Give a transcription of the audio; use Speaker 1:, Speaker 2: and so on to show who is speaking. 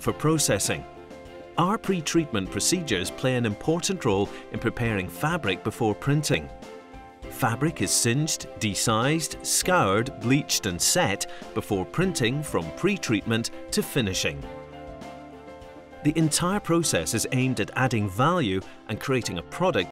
Speaker 1: for processing. Our pre-treatment procedures play an important role in preparing fabric before printing. Fabric is singed, desized, scoured, bleached and set before printing from pre-treatment to finishing. The entire process is aimed at adding value and creating a product